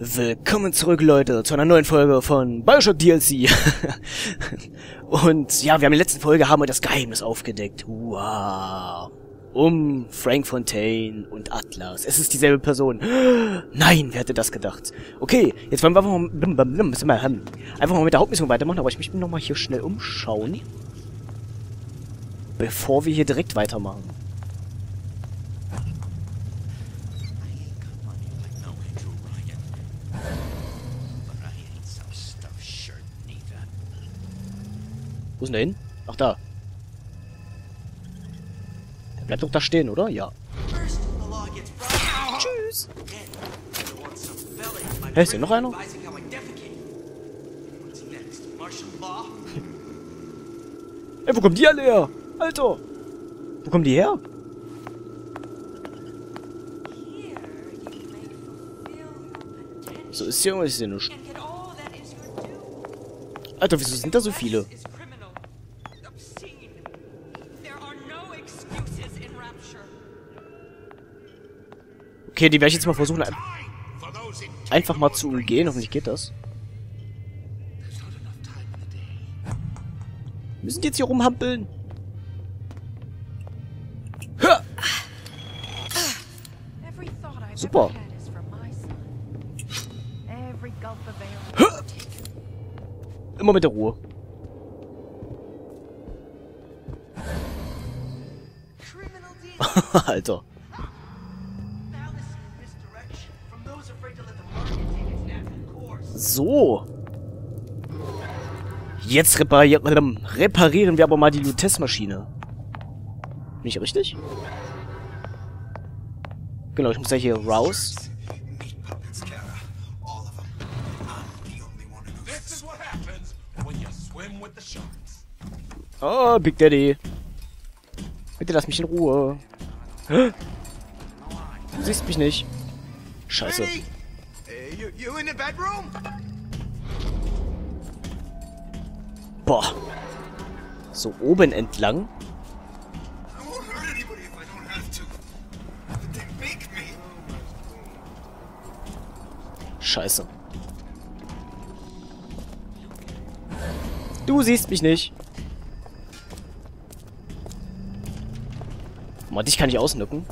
Willkommen zurück, Leute, zu einer neuen Folge von Bioshock DLC. und ja, wir haben in der letzten Folge haben wir das Geheimnis aufgedeckt. Wow. Um Frank Fontaine und Atlas. Es ist dieselbe Person. Nein, wer hätte das gedacht? Okay, jetzt wollen wir einfach mal, einfach mal mit der Hauptmission weitermachen, aber ich möchte mich nochmal hier schnell umschauen. Bevor wir hier direkt weitermachen. Wo ist denn der hin? Ach, da. Der bleibt doch da stehen, oder? Ja. Tschüss. Hä, ist hier noch einer? Ey, wo kommen die alle her? Alter! Wo kommen die her? So ist hier, ist hier nicht. Alter, wieso sind da so viele? Okay, die werde ich jetzt mal versuchen, einfach mal zu umgehen. Hoffentlich geht das. Müssen die jetzt hier rumhampeln? Super. Immer mit der Ruhe. Alter. So. Jetzt reparieren, reparieren wir aber mal die Lutess-Maschine. Bin ich richtig? Genau, ich muss ja hier raus. Oh, Big Daddy. Bitte lass mich in Ruhe. Du siehst mich nicht. Scheiße. Boah. So oben entlang. Scheiße. Du siehst mich nicht. Mal, dich kann ich ausnücken.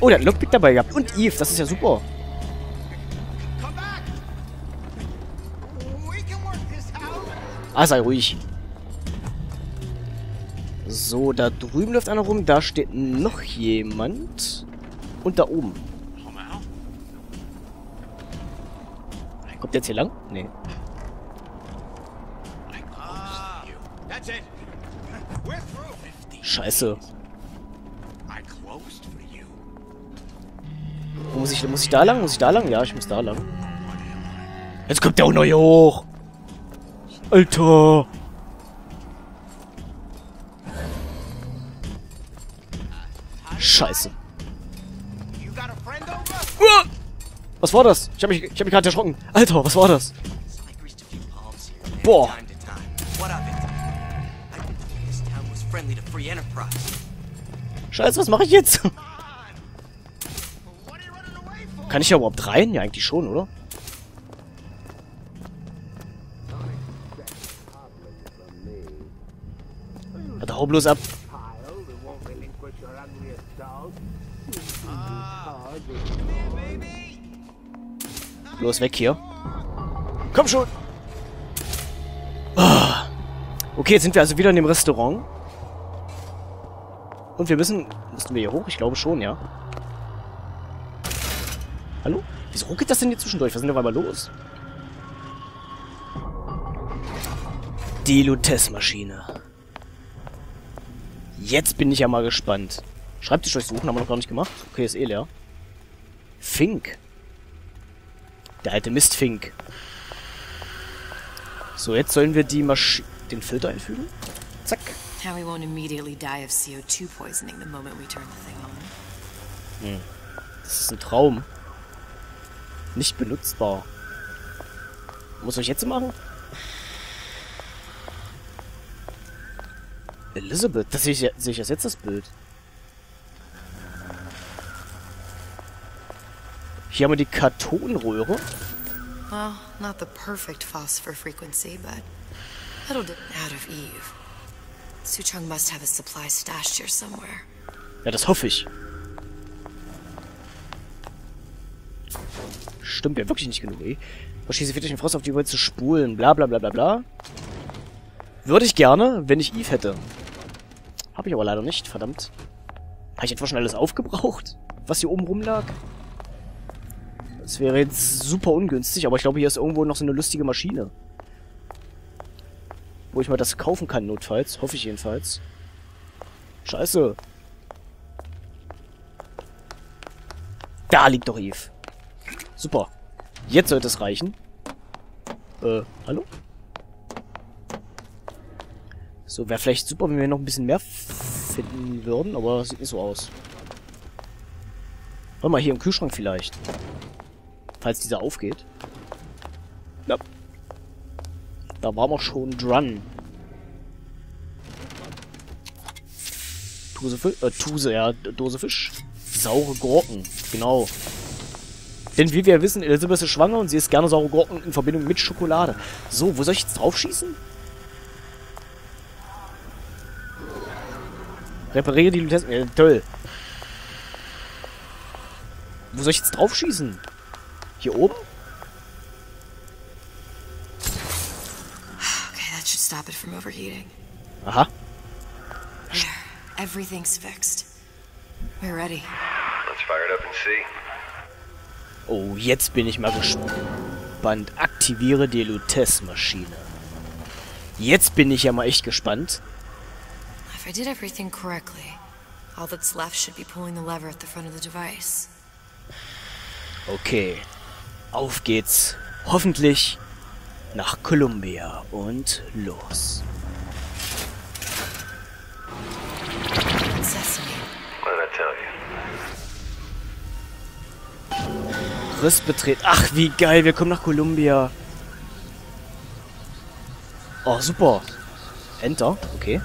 Oh, der hat Lockpick dabei gehabt. Und Eve, das ist ja super. Ah, sei ruhig. So, da drüben läuft einer rum. Da steht noch jemand. Und da oben. Kommt der jetzt hier lang? Nee. Scheiße. Muss ich, muss ich da lang? Muss ich da lang? Ja, ich muss da lang. Jetzt kommt der auch hier hoch. Alter. Scheiße. Was war das? Ich habe mich, ich hab mich gerade erschrocken. Alter, was war das? Boah. Scheiße, was mache ich jetzt? Kann ich ja überhaupt rein? Ja, eigentlich schon, oder? Ja, hau bloß ab. Bloß weg hier. Komm schon! Ah. Okay, jetzt sind wir also wieder in dem Restaurant. Und wir müssen... Müssen wir hier hoch? Ich glaube schon, ja. Hallo? Wieso ruckelt das denn hier zwischendurch? Was ist denn auf einmal los? Die Lutess-Maschine. Jetzt bin ich ja mal gespannt. Schreibtisch durchsuchen, haben wir noch gar nicht gemacht. Okay, ist eh leer. Fink. Der alte Mistfink. So, jetzt sollen wir die Masch den Filter einfügen. Zack. Harry won't immediately die of CO2 poisoning the moment we turn the thing on. Hm. Das ist ein Traum. Nicht benutzbar. Muss ich jetzt machen? Elizabeth, das sehe ich, ja, jetzt das Bild. Hier haben wir die Kartonröhre. Well, not the perfect phosphor frequency, but that'll do out of Eve. Suchong must have a supply stashed here somewhere. Ja, das hoffe ich. Stimmt ja wirklich nicht genug, ey. Verschieße wirklich den Frost auf die Welt zu spulen. Bla bla bla bla bla. Würde ich gerne, wenn ich Eve hätte. Habe ich aber leider nicht, verdammt. Habe ich etwa schon alles aufgebraucht? Was hier oben rumlag? Das wäre jetzt super ungünstig, aber ich glaube, hier ist irgendwo noch so eine lustige Maschine. Wo ich mal das kaufen kann, notfalls. Hoffe ich jedenfalls. Scheiße. Da liegt doch Eve. Super. Jetzt sollte es reichen. Äh, hallo? So, wäre vielleicht super, wenn wir noch ein bisschen mehr finden würden, aber sieht nicht so aus. Warte mal, hier im Kühlschrank vielleicht. Falls dieser aufgeht. Ja. Da waren wir schon dran. Tuse Fisch, äh, Tuse, ja, Dose Fisch. Saure Gurken, genau. Denn wie wir wissen, Elisabeth ist schwanger und sie isst gerne saure Gurken in Verbindung mit Schokolade. So, wo soll ich jetzt draufschießen? Repariere die Lutessen. Ja, toll. Wo soll ich jetzt draufschießen? Hier oben? Okay, that should stop it from overheating. Aha. There, everything's fixed. We're ready. Let's fire it up and see. Oh, jetzt bin ich mal gespannt. Aktiviere die Lutess-Maschine. Jetzt bin ich ja mal echt gespannt. If I did everything correctly, all that's left should be pulling the lever at the front of the device. Okay. Auf geht's. Hoffentlich nach Columbia und los. Riss betreten. Ach, wie geil. Wir kommen nach Columbia. Oh, super. Enter. Okay.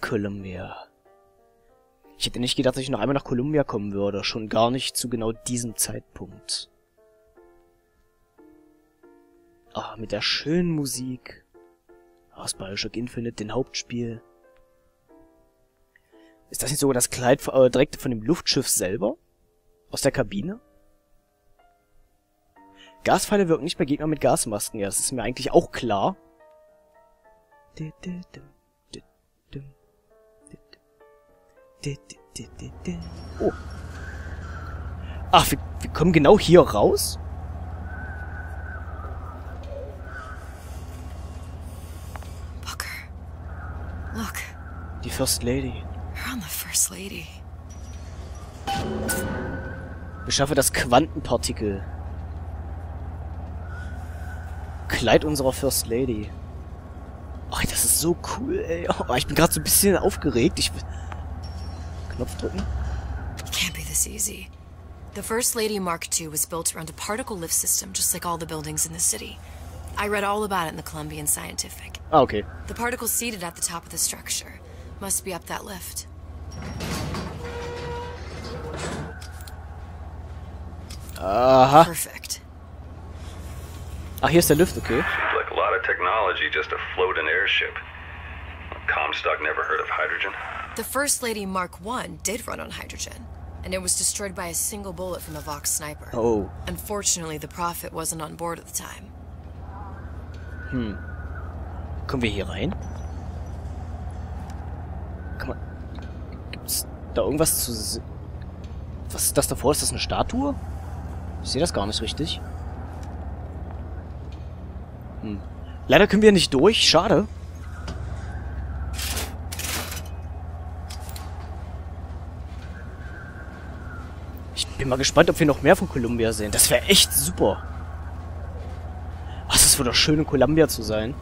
Columbia. Ich hätte nicht gedacht, dass ich noch einmal nach Columbia kommen würde. Schon gar nicht zu genau diesem Zeitpunkt. Ah, mit der schönen Musik. Aus Bioshock Infinite, den Hauptspiel. Ist das nicht sogar das Kleid äh, direkt von dem Luftschiff selber? Aus der Kabine? Gaspfeile wirken nicht bei Gegnern mit Gasmasken. Ja, das ist mir eigentlich auch klar. Oh. Ach, wir, wir kommen genau hier raus? Booker. Look, Die First Lady. you're on the First Lady. Beschaffe das Quantenpartikel. Kleid unserer First Lady. Ach, das ist so cool, ey. Oh, ich bin gerade so ein bisschen aufgeregt. Ich. Knopf drücken. Can't be this easy. The First Lady Mark II was built around a particle lift system, just like all the buildings in the city. I read all about it in the Columbian Scientific. Ah, okay. The particles seated at the top of the structure must be up that lift. Aha. Perfect. Ach, hier ist der Lift, okay. Seems like a lot of technology just to float an airship. Comstock never heard of hydrogen. The First Lady Mark I did run on hydrogen, and it was destroyed by a single bullet from a Vox sniper. Oh. Unfortunately, the Prophet wasn't on board at the time. Kommen wir hier rein? Kann man... Gibt's da irgendwas zu... Was ist das davor? Ist das eine Statue? Ich sehe das gar nicht richtig. Hm. Leider können wir nicht durch. Schade. Ich bin mal gespannt, ob wir noch mehr von Columbia sehen. Das wäre echt super. Was, es wird doch schön, in Columbia zu sein.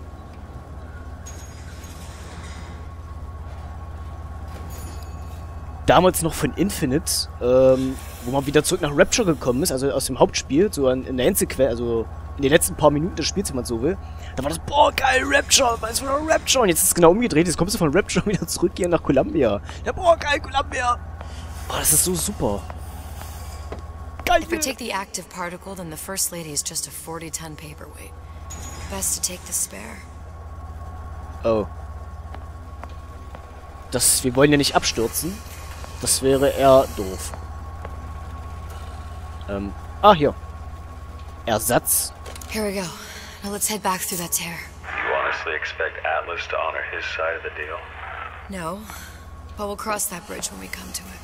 Damals noch von Infinite, ähm, wo man wieder zurück nach Rapture gekommen ist, also aus dem Hauptspiel, so in, der Endsequenz, also in den letzten paar Minuten des Spiels, wenn man so will. Da war das, boah, geil, Rapture, was für ein Rapture. Und jetzt ist es genau umgedreht, jetzt kommst du von Rapture wieder zurück hier nach Columbia. Ja, boah, geil, Columbia. Oh, das ist so super. Geil. If I take the active particle, then the First Lady is just a 40 ton paperweight. Best to take the spare. Oh. Das, wir wollen ja nicht abstürzen. Das wäre eher doof. Ähm, ah, hier. Ersatz. Here we go. Now let's head back through that tear. You honestly expect Atlas to honor his side of the deal? No, but we'll cross that bridge when we come to it.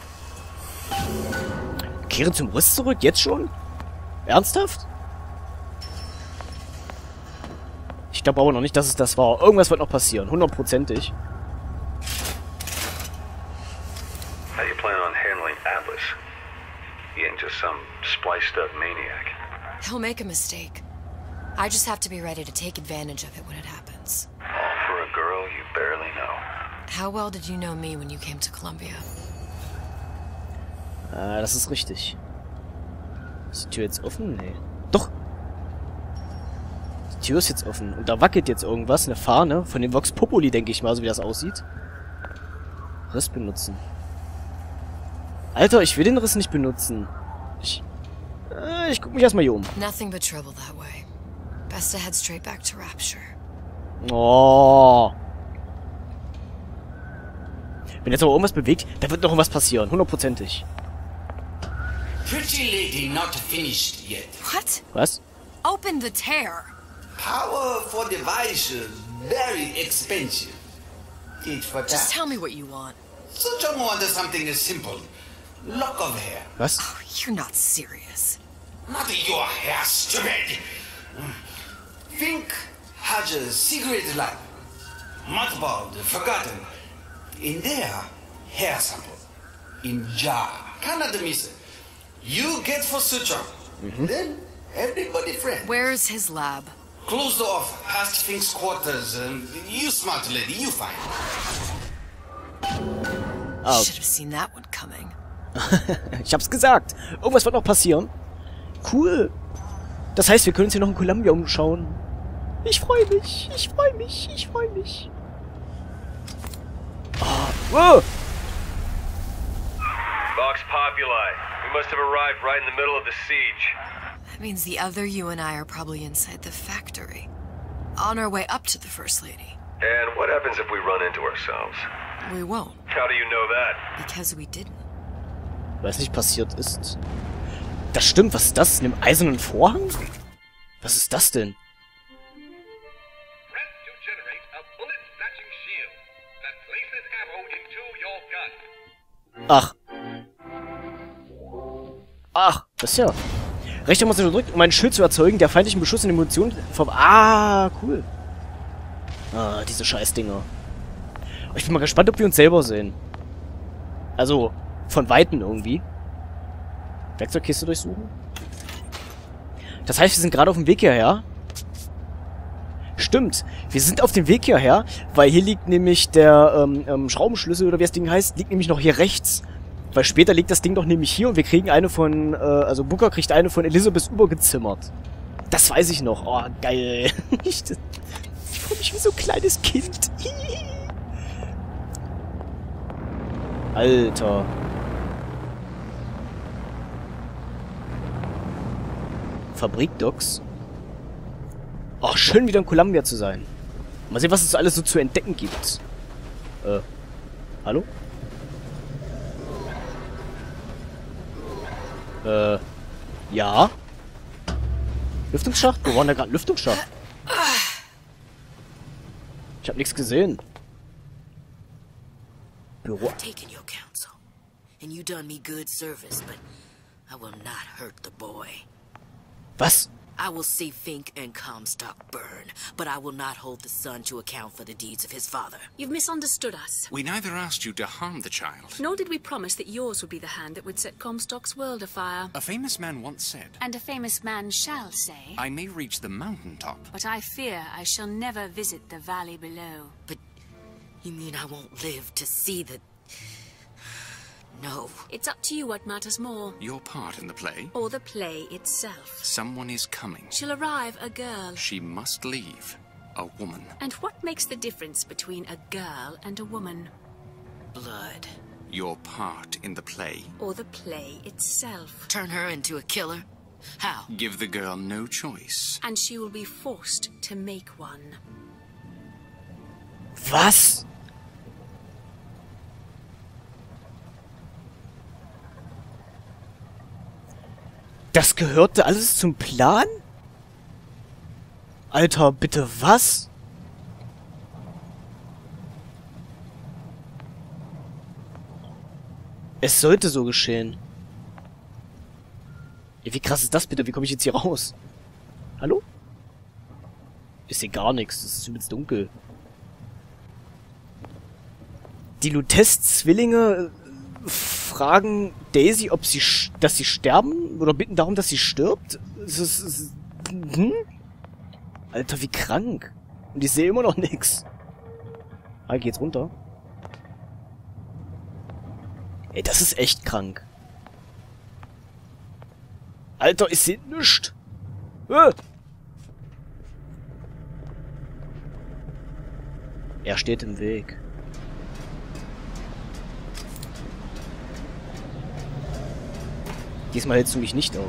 Kehren zum Riss zurück? Jetzt schon? Ernsthaft? Ich glaube aber noch nicht, dass es das war. Irgendwas wird noch passieren. Hundertprozentig. How you plan on handling Atlas? He ain't just some spliced up maniac. He'll make a mistake. I just have to be ready to take advantage of it when it happens. All for a girl you barely know. How well did you know me when you came to Columbia? Ah, das ist richtig. Ist die Tür jetzt offen? Nee. Doch. Die Tür ist jetzt offen. Und da wackelt jetzt irgendwas. Eine Fahne. Von dem Vox Populi, denke ich mal, so wie das aussieht. Riss benutzen. Alter, ich will den Riss nicht benutzen. Ich... Äh, ich guck mich erstmal hier um. Nothing but trouble that way. Best to head straight back to Rapture. Oh. Wenn jetzt aber irgendwas bewegt, da wird noch irgendwas passieren. Hundertprozentig. Pretty lady not finished yet. What? Was? Open the tear! Power for device very expensive. Tit for Just tat. tell me what you want. Such a wonder something is simple. Lock of hair. Was? Oh, you're not serious. Not your hair, stupid. Think has a secret life. Mothballed, forgotten. In there, hair sample. In jar. Cannot miss it. You get for suture. Then everybody friend. Where's his lab? Closed off, past Fink's quarters. Um, you smart lady, you find. Oh. Should have seen that one coming. Ich hab's gesagt. Irgendwas wird noch passieren. Cool. Das heißt, wir können uns hier noch in Columbia umschauen. Ich freue mich. Ich freue mich. Ich freue mich. Ah, wow. Vox Populi. We must have arrived right in the middle of the siege. That means the other you and I are probably inside the factory. On our way up to the First Lady. And what happens if we run into ourselves? We won't, How do you know that? because we didn't. Was nicht passiert ist. Das stimmt. Was ist das? In dem eisernen Vorhang? Was ist das denn? Ach. Ach, das ist ja... Rechter Maus unterdrückt, um einen Schild zu erzeugen, der feindlichen Beschuss in die Munition vom... Ah, cool. Ah, diese Scheißdinger. Ich bin mal gespannt, ob wir uns selber sehen. Also, von Weitem irgendwie. Werkzeugkiste durchsuchen. Das heißt, wir sind gerade auf dem Weg hierher. Stimmt, wir sind auf dem Weg hierher, weil hier liegt nämlich der ähm, ähm, Schraubenschlüssel oder wie das Ding heißt, liegt nämlich noch hier rechts. Weil später liegt das Ding doch nämlich hier und wir kriegen eine von, äh, also Booker kriegt eine von Elizabeth übergezimmert. Das weiß ich noch. Oh, geil. ich fühle mich wie so ein kleines Kind. Alter. Fabrikdocs. Ach, schön wieder in Columbia zu sein. Mal sehen, was es alles so zu entdecken gibt. Äh, hallo? Äh, ja? Lüftungsschacht? Wo war da gerade Lüftungsschacht? Ich hab nichts gesehen. Büro. taken your counsel, and you done me good service, but I will not hurt the boy. Was? I will see Fink and Comstock burn, but I will not hold the son to account for the deeds of his father. You've misunderstood us. We neither asked you to harm the child. Nor did we promise that yours would be the hand that would set Comstock's world afire. A famous man once said, And a famous man shall say. I may reach the mountaintop. But I fear I shall never visit the valley below. But you mean I won't live to see the. No. It's up to you what matters more. Your part in the play? Or the play itself. Someone is coming. She'll arrive a girl. She must leave. A woman. And what makes the difference between a girl and a woman? Blood. Your part in the play. Or the play itself. Turn her into a killer? How? Give the girl no choice. And she will be forced to make one. Was? Das gehörte alles zum Plan? Alter, bitte was? Es sollte so geschehen. Wie krass ist das bitte? Wie komme ich jetzt hier raus? Hallo? Ist hier gar nichts. Es ist übelst dunkel. Die Lutest-Zwillinge äh, fragen Daisy, ob sie, dass sie sterben oder bitten darum, dass sie stirbt. Es ist, es ist, hm? Alter, wie krank. Und ich sehe immer noch nix. Ah, geht's runter. Ey, das ist echt krank. Alter, ich seh nischt. Äh. Er steht im Weg. Diesmal hältst du mich nicht auf.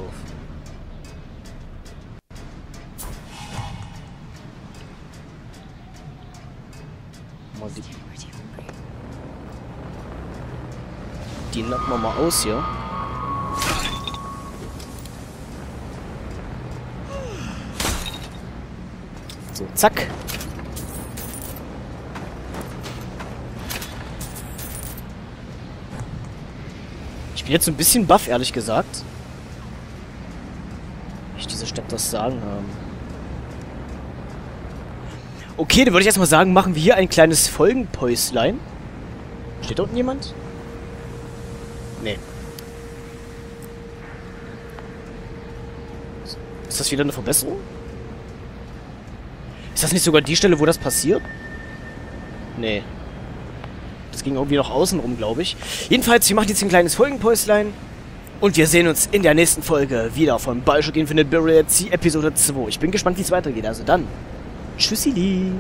Die, knocken wir mal aus hier. So, zack. Bin jetzt ein bisschen baff, ehrlich gesagt. Ich diese Stadt das Sagen haben. Okay, dann würde ich erstmal sagen, machen wir hier ein kleines Folgenpäuslein. Steht da unten jemand? Nee. Ist das wieder eine Verbesserung? Ist das nicht sogar die Stelle, wo das passiert? Nee. Das ging irgendwie noch außen rum, glaube ich. Jedenfalls, wir machen jetzt ein kleines Folgenpäuslein. Und wir sehen uns in der nächsten Folge wieder von Bioshock Infinite Burial Episode 2. Ich bin gespannt, wie es weitergeht. Also dann, tschüssili.